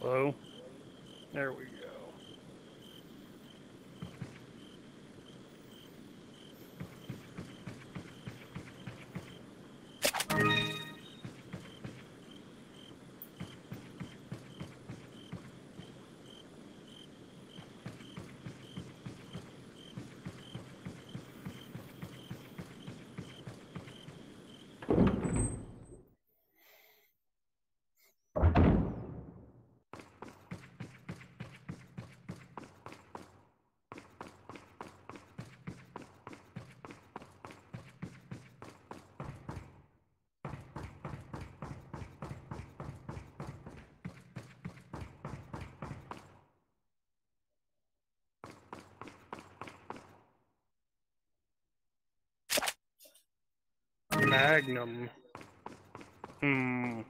Hello? There we go. Magnum. Hmm.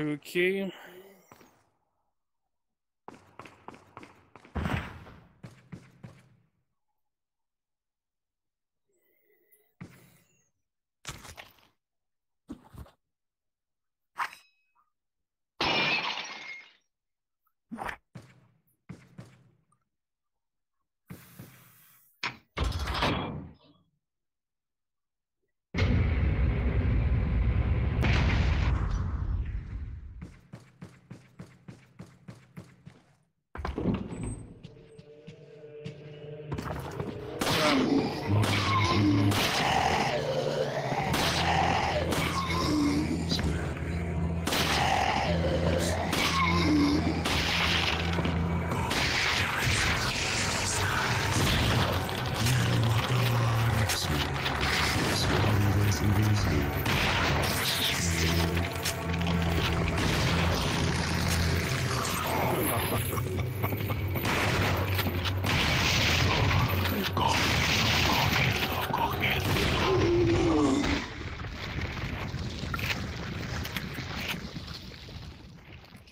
Okay.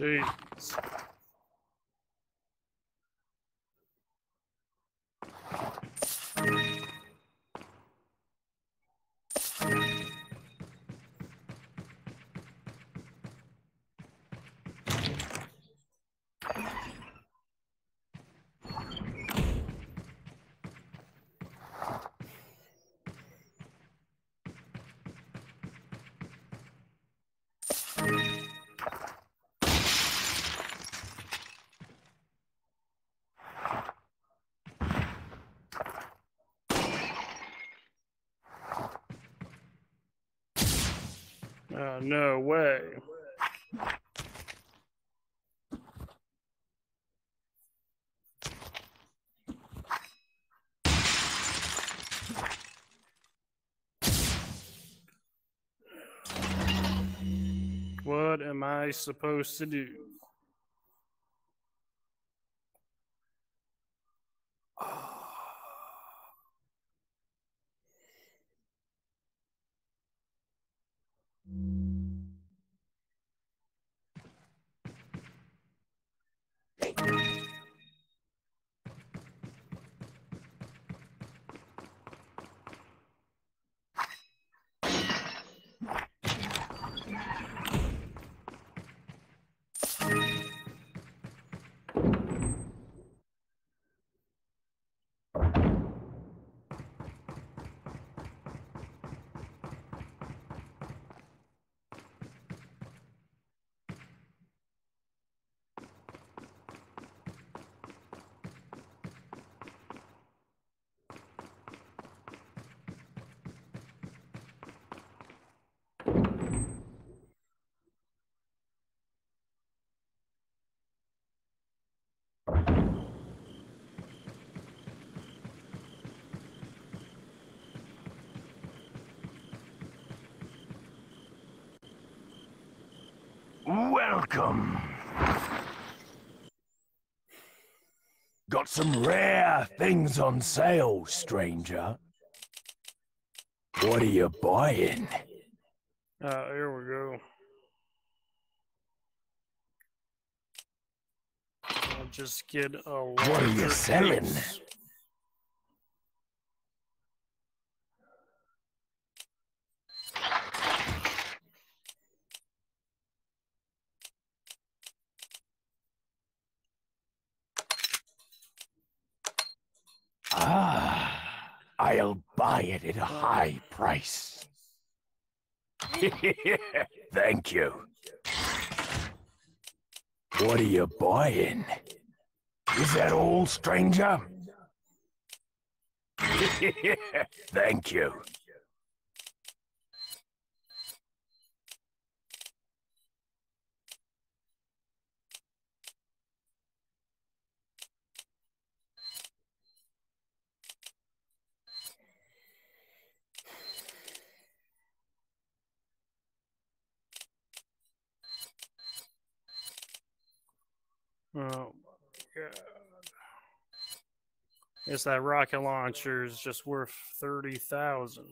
Jeez. Oh, no way. What am I supposed to do? Welcome. Got some rare things on sale, stranger. What are you buying? Uh, here we go. I'll just get a What are you selling? case. I'll buy it at a high price. Thank you. What are you buying? Is that all, stranger? Thank you. Oh. Guess that rocket launcher is just worth thirty thousand.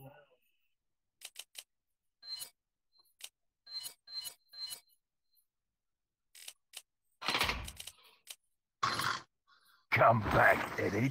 Come back any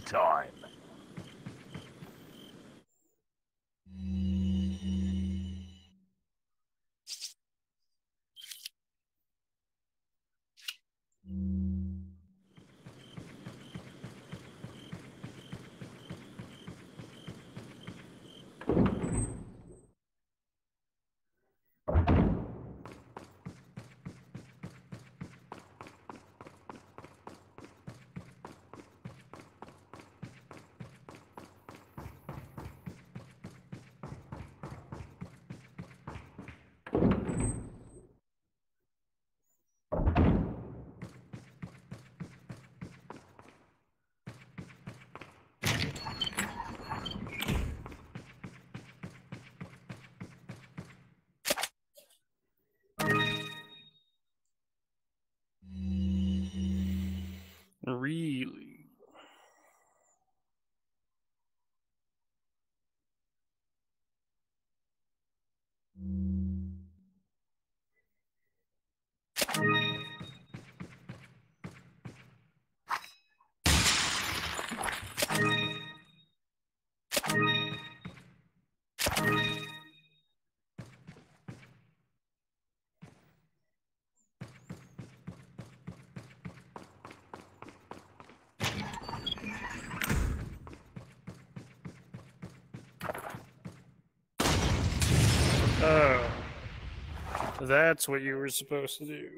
Really? That's what you were supposed to do.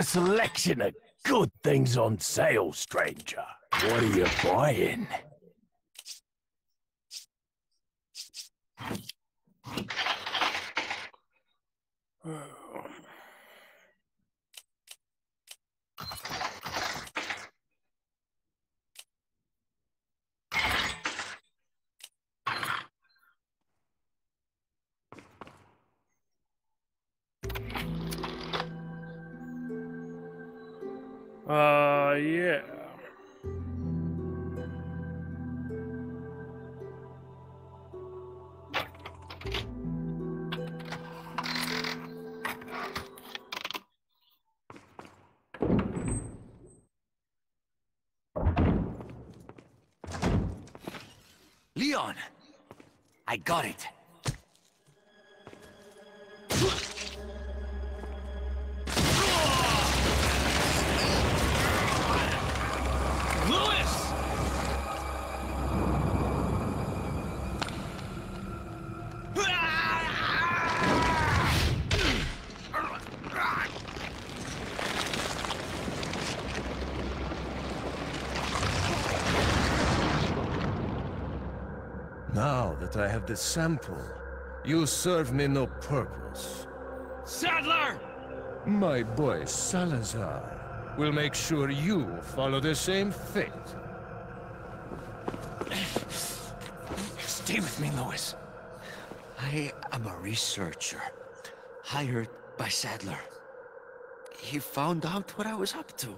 A selection of good things on sale, stranger. What are you buying? Uh, yeah. Leon! I got it. That I have the sample, you serve me no purpose. Sadler! My boy Salazar will make sure you follow the same fate. Stay with me, Louis. I am a researcher, hired by Sadler. He found out what I was up to.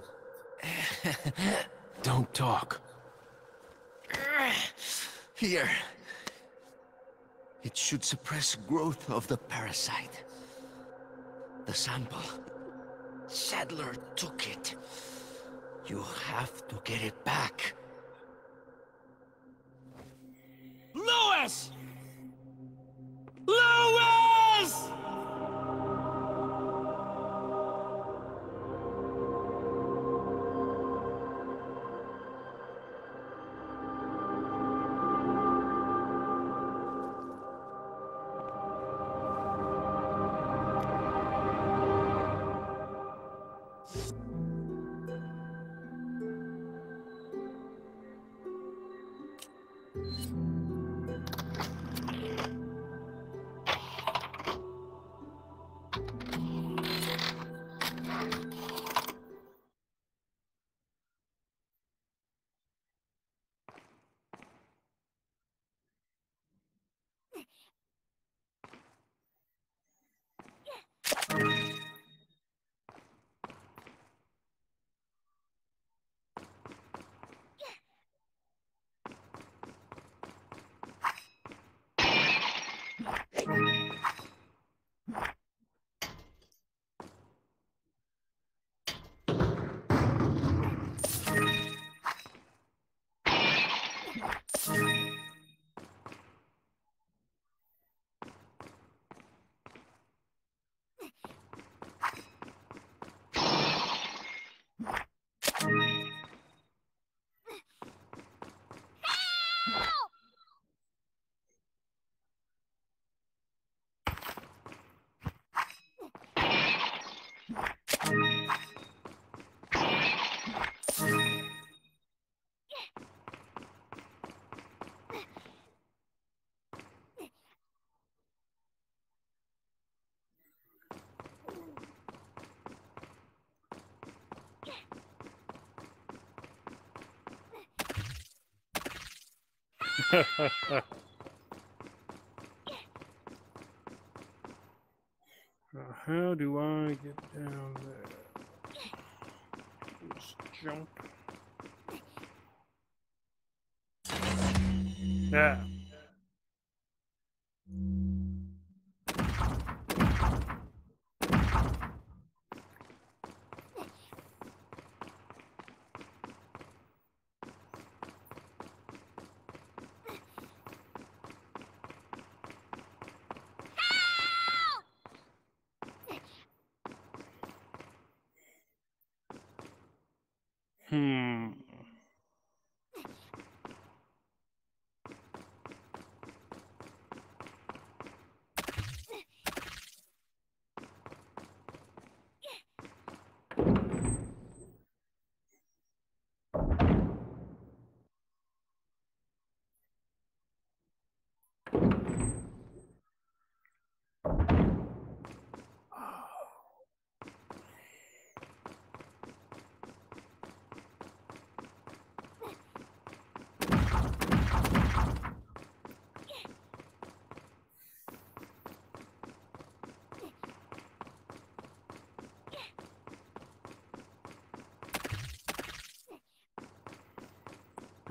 Don't talk. Here. It should suppress growth of the parasite. The sample. Sadler took it. You have to get it back. How do I get down there? Just jump. Yeah. Hmm.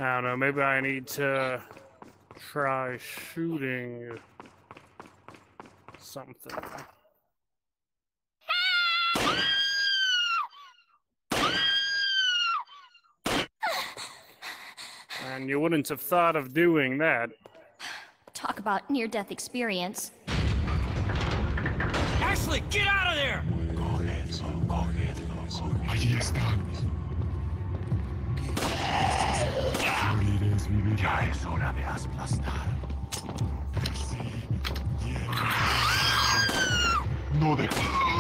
I don't know. Maybe I need to try shooting something. And you wouldn't have thought of doing that. Talk about near-death experience. Ashley, get out of there! Ya es hora de aplastar. No dejo.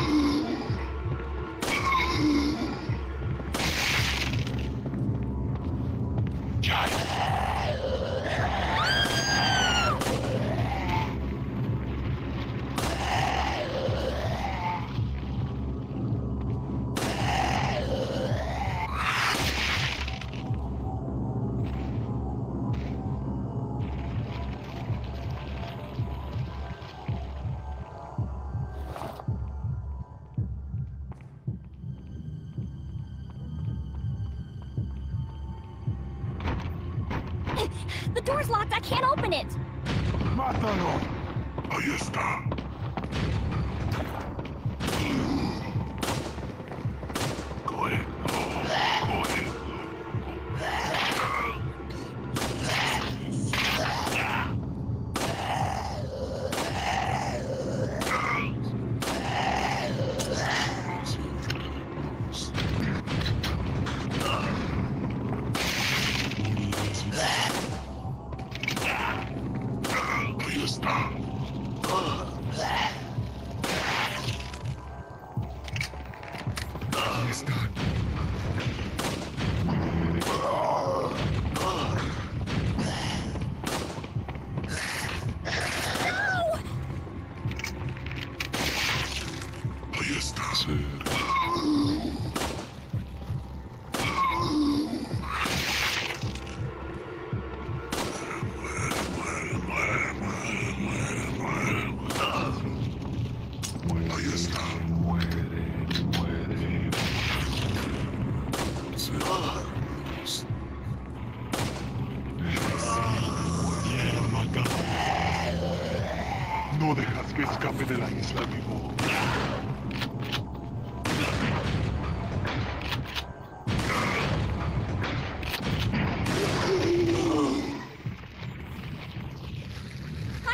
I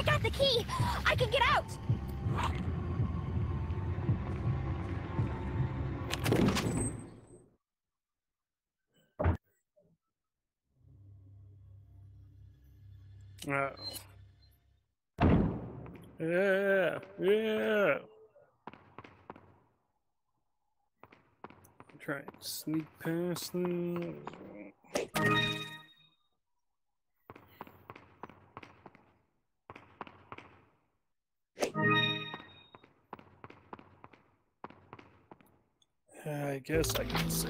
got the key. I can get out. Oh. Yeah, yeah. Try and sneak past them. I guess I can see.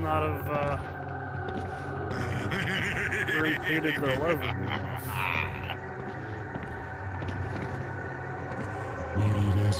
Not have uh, repeated the level. Morirás,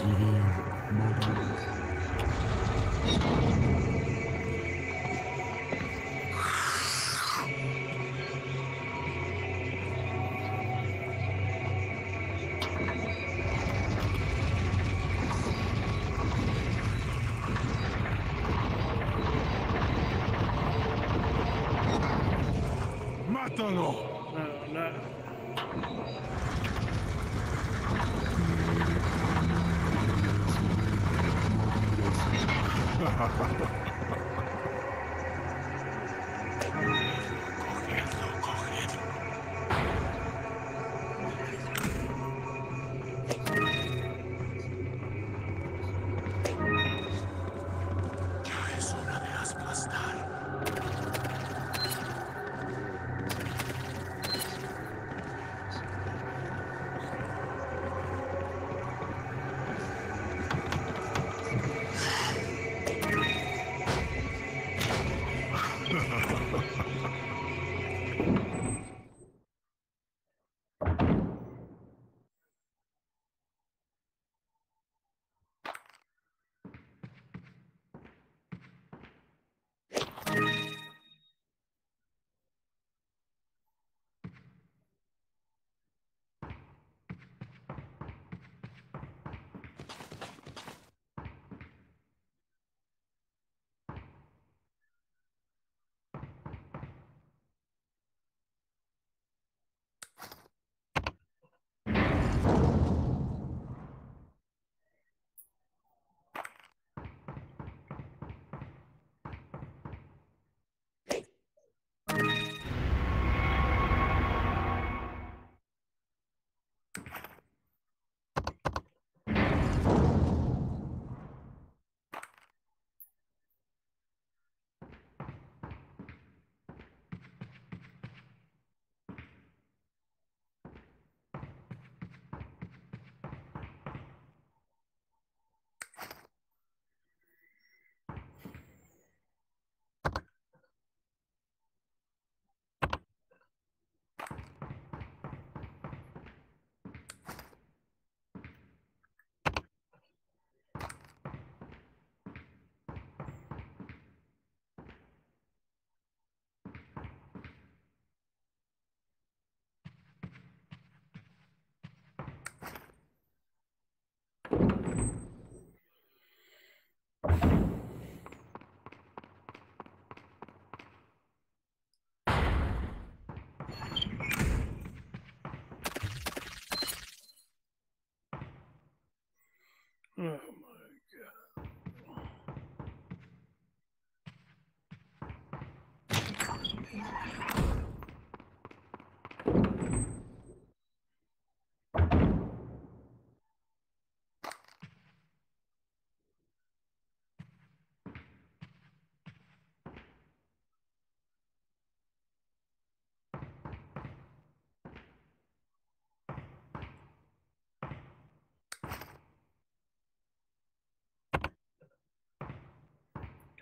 vivir, morirás. ¡Mátalo! Oh no. Cogedlo,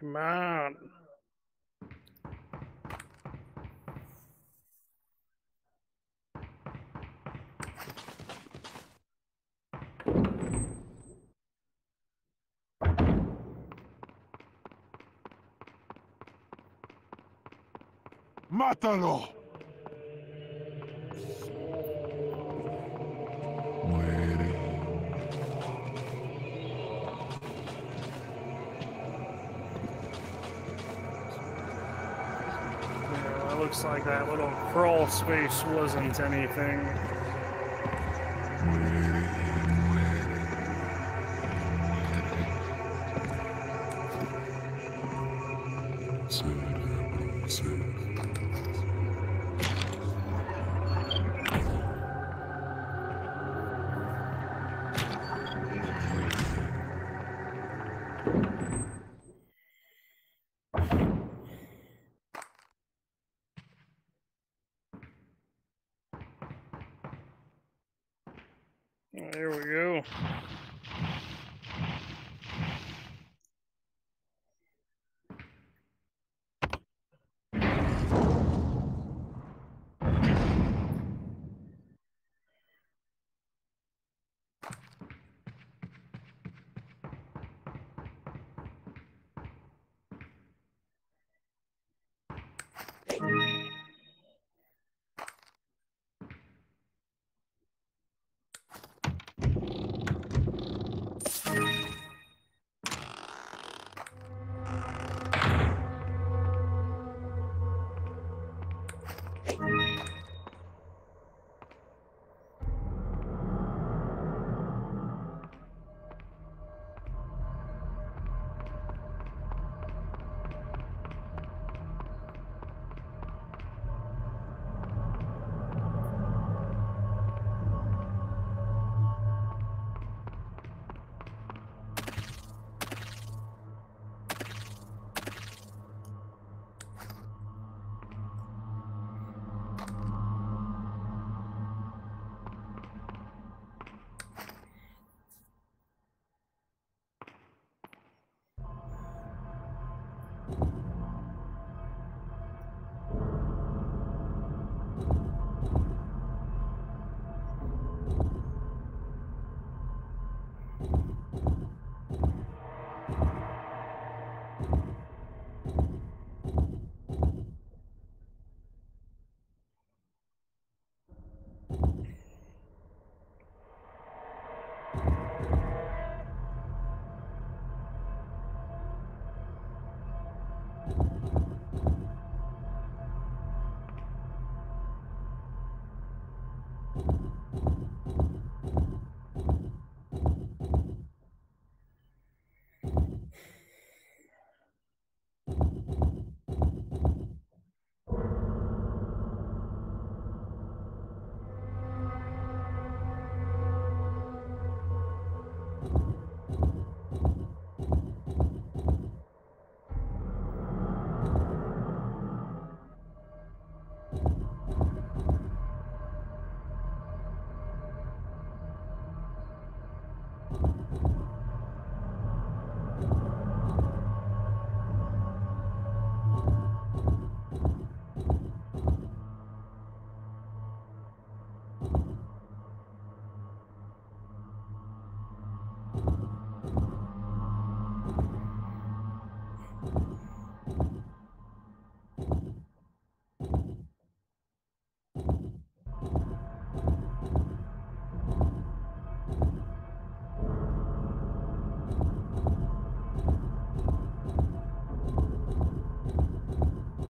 Come on. ¡Mátalo! Looks like that little crawl space wasn't anything.